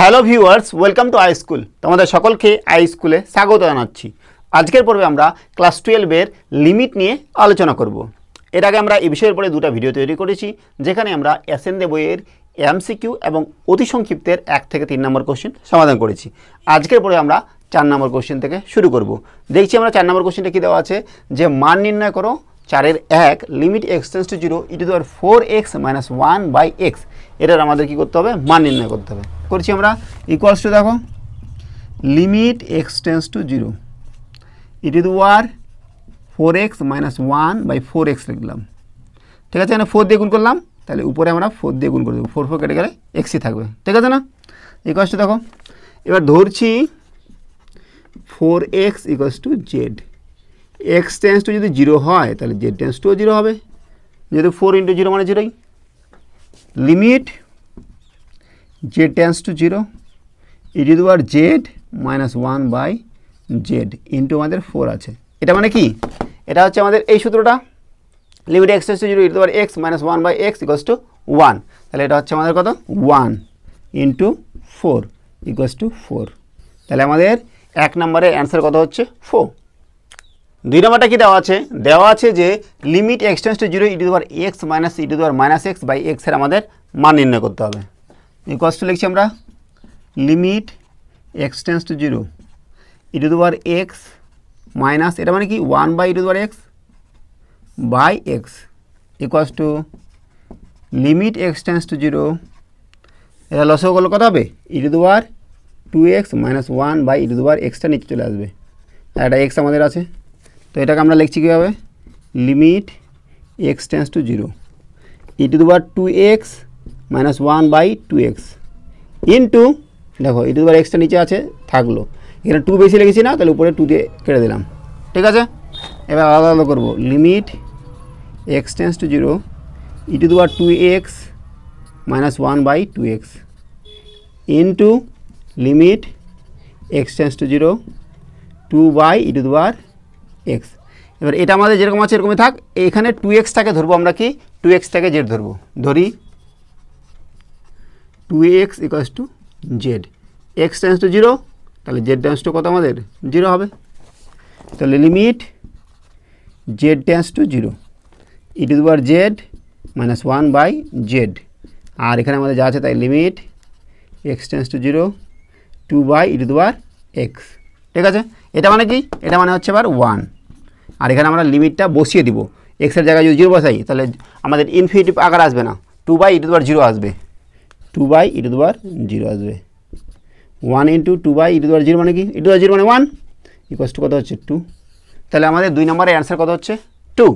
Hello viewers, welcome to I school. তোমাদের সকলকে I স্কুলে স্বাগত জানাচ্ছি। আজকের পর্বে আমরা ক্লাস টুয়েলভের লিমিট নিয়ে আলোচনা করব। এর আগে আমরা এই বিষয়ের পরে দুটো ভিডিও তৈরি করেছি, যেখানে আমরা এসএনদে বইয়ের এমসিকিউ এবং অতি সংক্ষিপ্তের এক থেকে তিন নম্বর কোশ্চেন সমাধান করেছি। আজকের পরে আমরা চার নম্বর কোশ্চেন থেকে শুরু করব। দেখছি আমরা চার নম্বর কোশ্চেনটা কী দেওয়া আছে? যে মান নির্ণয় করো, চারের এক limit x to zero e to the power four x minus one by x এটার আমাদের কী করতে হবে? মান নির্ণয় করতে হবে। করছি আমরা ইকুয়ালস টু দেখো limit x tends to zero e to the power four x minus one by four x লিখলাম। ঠিক আছে ফোর দিয়ে গুণ করলাম। তাহলে উপরে আমরা ফোর দিয়ে গুণ করে দেবো। ফোর ফোর কেটে গেলে এক্সই থাকবে। ঠিক আছে না? ইকুয়ালস টু দেখো, এবার ধরছি four x equals to z x tends to যদি জিরো হয়, তাহলে জেড টেন্স টুও জিরো হবে। যেহেতু ফোর ইন্টু জিরো মানে জিরোই limit z tends to zero e to the power z minus one by z into আমাদের ফোর আছে। এটা মানে কি? এটা হচ্ছে আমাদের এই সূত্রটা। Limit x tends to zero e to the power x minus one by x equals to one তাহলে এটা হচ্ছে আমাদের কত? One into four equals to four তাহলে আমাদের এক নম্বরের অ্যান্সার কত হচ্ছে? ফোর দুই নম্বরটা কি দেওয়া আছে? দেওয়া আছে যে limit x tends to zero e to the power x minus e to the power minus x by এক্সের আমাদের মান নির্ণয় করতে হবে। ইকুয়াস টু লিখছি আমরা। Limit x tends to zero e to দেওয়ার এক্স মাইনাস এটা মানে কি? One by e to the power x by x equals to limit x tends to zero এটা লসও করলে কত হবে? E to the power two x minus one by e to the power extra নিচে চলে আসবে। আর একটা এক্স আমাদের আছে। তো এটাকে আমরা লিখছি কীভাবে? Limit x tends to zero e to the power two x minus one by two x into দেখো ই টু দেওয়ার এক্সটা নিচে আছে, থাকল। এখানে টু বেশি লিখেছি না, তাহলে উপরে টু দিয়ে কেটে দিলাম। ঠিক আছে? এবার আলাদা আলাদা করব। Limit x tends to zero e to the power two x minus one by two x into limit x tends to zero two by e to the power x এবার এটা আমাদের যেরকম আছে এরকমই থাক, এখানে টু এক্সটাকে ধরবো আমরা কি? টু এক্সটাকে জেড ধরবো। ধরি two x equals to z x tends to zero তাহলে জেড টেন্স টু কত আমাদের? জিরো হবে। তাহলে limit z tends to zero e to the power z minus one by z আর এখানে আমাদের যা আছে তাই limit x tends to zero two by e to the power x ঠিক আছে? এটা মানে কি? এটা মানে হচ্ছে এবার ওয়ান আর এখানে আমরা লিমিটটা বসিয়ে দিব। এক্সের জায়গায় যদি জিরো বসাই, তাহলে আমাদের ইনফিনিটিভ আকার আসবে না। Two by e to the power zero আসবে। Two by e to the power zero আসবে। One into two by e to the power zero মানে কি? E to the power zero মানে ওয়ান ইকোয়াস টু কত হচ্ছে? Two তাহলে আমাদের দুই নম্বরের অ্যান্সার কত হচ্ছে? টু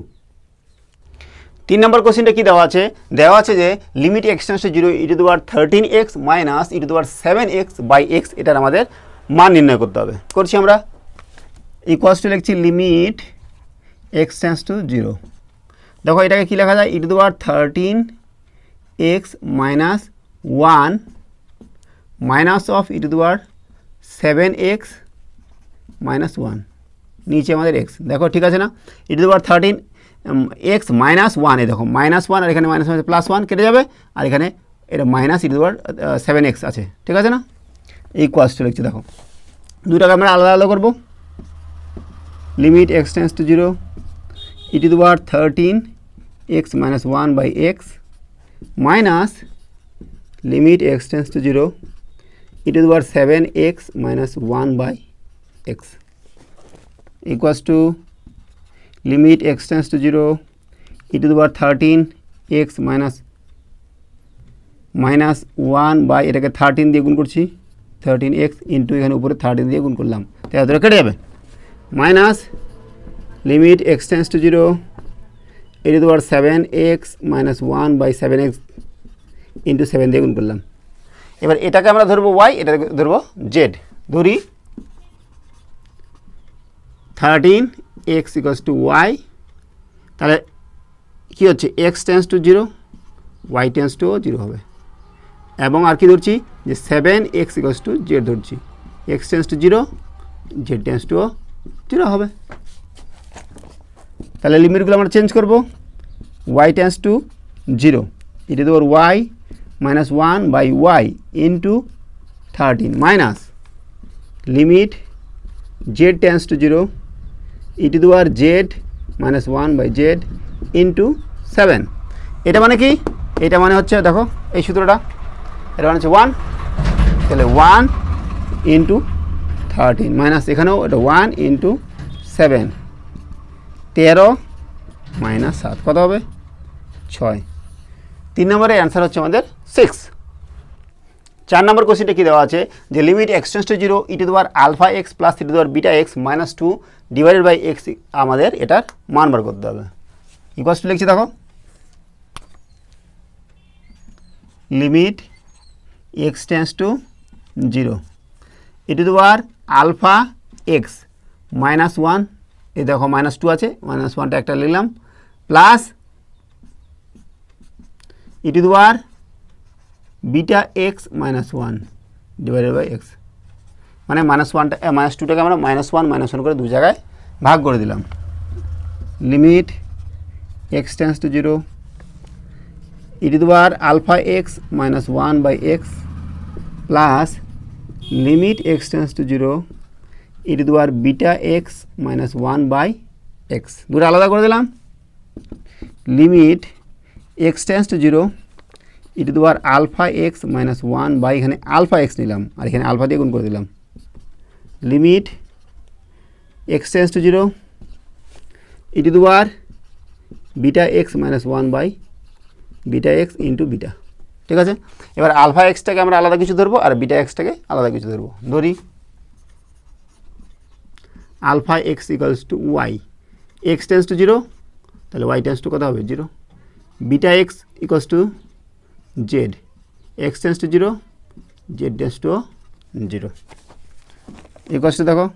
তিন নম্বর কোশ্চেনটা কী দেওয়া আছে? দেওয়া আছে যে limit x tends zero e to the power thirteen x minus e to the power seven x by x এটার আমাদের মান নির্ণয় করতে হবে। করছি আমরা। ইকুয়াস টু লিখছি limit x tends to zero দেখো এটাকে কী লেখা যায়? E to the power thirteen x minus one minus of e to the power seven x minus one নিচে আমাদের এক্স দেখো, ঠিক আছে না? E to the power thirteen x minus one দেখো মাইনাস ওয়ান আর এখানে মাইনাস ওয়ান প্লাস ওয়ান কেটে যাবে, আর এখানে এটা minus e to the power seven x আছে। ঠিক আছে না? এই কোয়াসটা লিখছি, দেখো। দুটাকে আমরা আলাদা আলাদা করব। Limit x tends to zero e to the power thirteen x minus one by x minus limit x tends to zero e to the power seven x minus one by x equals to limit x tends to zero e to the power thirteen x minus minus one by এটাকে thirteen দিয়ে গুণ করছি। Thirteen x into এখানে উপরে thirteen দিয়ে গুণ করলাম। তাই এতটা কেটে যাবে। Minus limit x tends to zero এটি তোমার seven x minus one by seven x into seven দিয়ে গুণ করলাম। এবার এটাকে আমরা ধরবো ওয়াই এটাকে ধরবো জেড ধরি thirteen x equals to y তাহলে কী হচ্ছে? X tends to zero y tends টুও zero হবে। এবং আর কি ধরছি? যে seven x equals to z ধরছি। X tends to zero z tends টুও zero হবে। তাহলে লিমিটগুলো আমরা চেঞ্জ করব। ওয়াই টেন্স টু জিরো এটা দেবো y minus one by y into thirteen minus limit z tends to zero e to the power z minus one by z into seven এটা মানে কি? এটা মানে হচ্ছে, দেখো, এই সূত্রটা। এটা মানে হচ্ছে ওয়ান তাহলে ওয়ান ইন্টু থার্টিন মাইনাস এখানেও এটা ওয়ান ইন্টু সেভেন তেরো মাইনাস সাত, কত হবে? ছয়। তিন নম্বরের অ্যান্সার হচ্ছে আমাদের সিক্স চার নম্বর কোশ্চেনটা কী দেওয়া আছে? যে limit x tends to zero e to the power alpha x plus e to the power beta x minus two divided by x আমাদের এটার মান বার করতে হবে। ইকোয়াস টু লিখছি, দেখো। Limit x to zero e to the power alpha x minus one এই দেখো minus two আছে মাইনাস ওয়ানটা একটা লিখলাম plus e to the power beta x minus one divided by x মানে মাইনাস ওয়ানটা মাইনাস টুটাকে আমরা মাইনাস ওয়ান মাইনাস ওয়ান করে দু জায়গায় ভাগ করে দিলাম। Limit x tends to zero e to the power alpha x minus one by x plus limit x tends to zero e to the power beta x minus one by x দুটো আলাদা করে দিলাম। Limit x tends to zero e to the power alpha x minus one by এখানে alpha x নিলাম, আর এখানে alpha দিয়ে গুণ করে দিলাম। Limit x tends to zero e to the power beta x minus one by beta x into beta ঠিক আছে? এবার আলফা এক্সটাকে আমরা আলাদা কিছু ধরবো, আর বিটা এক্সটাকে আলাদা কিছু ধরবো। ধরি। Alpha x equals to y. X tends to zero, তাহলে ওয়াই টেন্স টু কত হবে? Zero. Beta x equals to z. X tends to zero, z tends to zero. Equals to দেখো।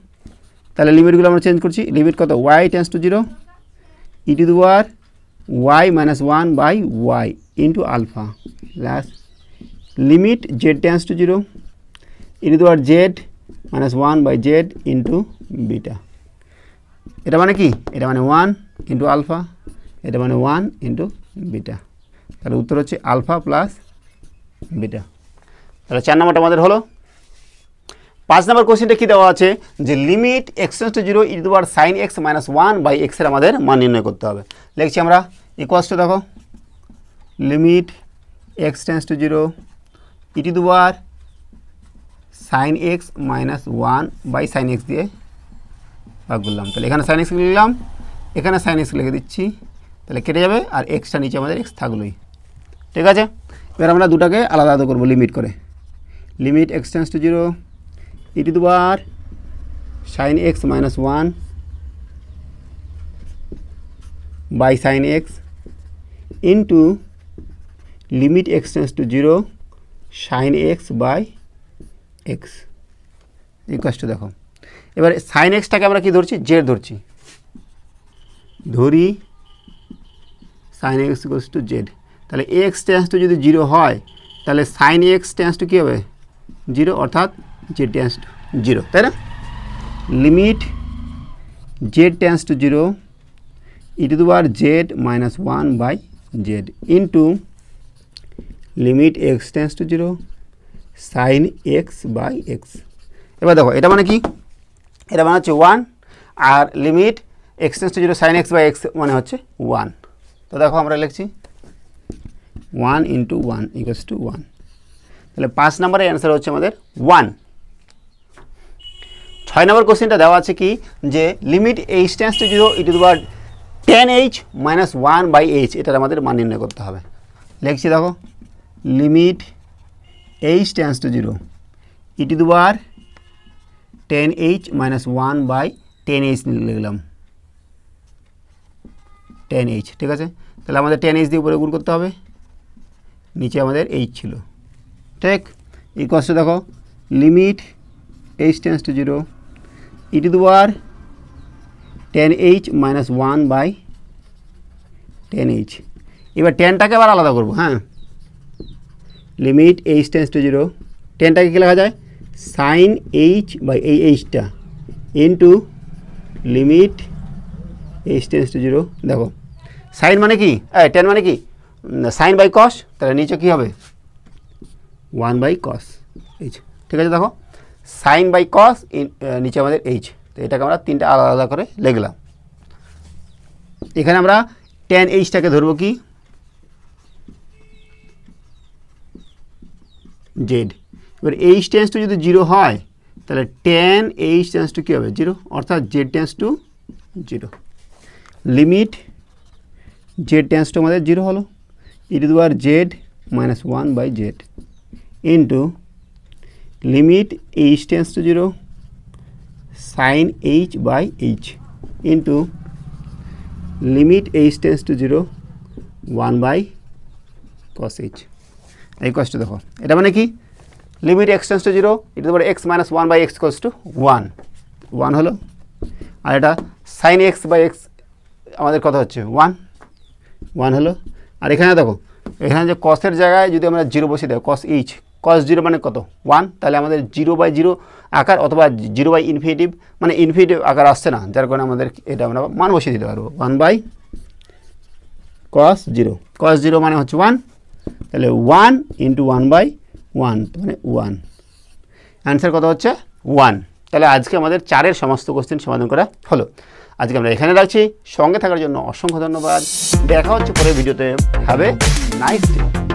তাহলে লিমিটগুলো আমরা চেঞ্জ করছি। লিমিট কত? Y tends to zero, e to the power y minus one by y into alpha. Plus limit z tends to zero, e to the power z minus one by z into beta. এটা মানে কি? এটা মানে one into alpha এটা মানে one into beta. তাহলে উত্তর হচ্ছে আলফা প্লাস বিটা। তাহলে চার নম্বরটা আমাদের হলো। পাঁচ নম্বর কোশ্চেনটা কী দেওয়া আছে? যে limit x tends to zero e the power sine x minus one by এক্সের আমাদের মান নির্ণয় করতে হবে। লিখছি আমরা ইকুয়াস দেখো। Limit x tends to zero e to sine x minus one by sine x দিয়ে ভাগ করলাম তাহলে এখানে সাইন এক্স লিখলাম এখানে সাইন এক্স লিখে দিচ্ছি, তাহলে কেটে যাবে আর এক্সটা নিচে আমাদের এক্স থাকলোই। ঠিক আছে? এবার আমরা দুটাকে আলাদা আলাদা করব লিমিট করে। Limit x tends to zero e to দেওয়ার sine x minus one by sine x into limit x tends to zero sine x by x equals দেখো। এবার সাইন এক্সটাকে আমরা কি ধরছি? জেড ধরছি। ধরি sine x equals to z তাহলে x tends to যদি জিরো হয়, তাহলে সাইন এক্স টেন্স টু কী হবে? জিরো অর্থাৎ জেড টেন্স টু জিরো তাই না? Limit z tends to zero e to দেওয়ার z minus one by z into limit x tends to zero sine x by x এবার দেখো, এটা মানে কি? এটা মানে হচ্ছে one R limit x tends to zero sine x by x মানে হচ্ছে ওয়ান তো দেখো আমরা লিখছি one into one equals to one তাহলে পাঁচ নম্বরের অ্যান্সার হচ্ছে আমাদের ওয়ান ছয় নম্বর কোশ্চেনটা দেওয়া আছে কি? যে limit h tends to zero e to দেওয়ার tan h minus one by h এটার আমাদের মান নির্ণয় করতে হবে। লিখছি দেখো limit h tends to zero e to দেওয়ার tan h minus one by tan h লিখলাম। টেন এইচ ঠিক আছে? তাহলে আমাদের টেন এইচ দিয়ে উপরে গুণ করতে হবে। নিচে আমাদের এইচ ছিল। ঠিক? এই কষ্ট দেখো। Limit h tends to zero e to দেওয়ার tan h minus one by tan h এবার টেনটাকে আবার আলাদা করব হ্যাঁ? Limit h tends to zero টেনটাকে কী লেখা যায়? সাইন এইচ বাই এই এইচটা into limit h tends to zero দেখো সাইন মানে কি? টেন মানে কি? সাইন বাই কস তাহলে নিচে কী হবে? ওয়ান বাই কস এইচ ঠিক আছে দেখো? সাইন বাই কস নিচে আমাদের এইচ তো এটাকে আমরা তিনটা আলাদা আলাদা করে লিখলাম। এখানে আমরা টেন এইচটাকে ধরবো কি? জেড এবার এইচ টেন্স টু যদি জিরো হয়, তাহলে টেন এইচ টেন্স টু কী হবে? জিরো অর্থাৎ z tends to zero limit z tends to আমাদের জিরো হলো। ই টু দেওয়ার z minus one by z into limit h tends to zero sine h by h into limit h tends to zero one by cos h এই কষ্ট দেখো। এটা মানে কি? Limit x tends to zero এটা তোমার x minus one by x cos to one one হলো, আর এটা সাইন এক্স বাই এক্স আমাদের কত হচ্ছে ওয়ান ওয়ান হলো, আর এখানে দেখো, এখানে যে কসের জায়গায় যদি আমরা জিরো বসিয়ে দেয় কস এইচ কস জিরো মানে কত? ওয়ান তাহলে আমাদের জিরো বাই জিরো আকার অথবা জিরো বাই ইনফিনিটিভ মানে ইনফিনিটিভ আকার আসছে না, যার কারণে আমাদের এটা আমরা মান বসিয়ে দিতে পারব। One by cos zero cos zero মানে হচ্ছে ওয়ান তাহলে one into one by one মানে ওয়ান অ্যান্সার কত হচ্ছে? ওয়ান তাহলে আজকে আমাদের চারের সমস্ত কোশ্চেন সমাধান করা হলো। আজকে আমরা এখানে রাখছি। সঙ্গে থাকার জন্য অসংখ্য ধন্যবাদ। দেখা হচ্ছে পরে ভিডিওতে। হবে নাইস ডে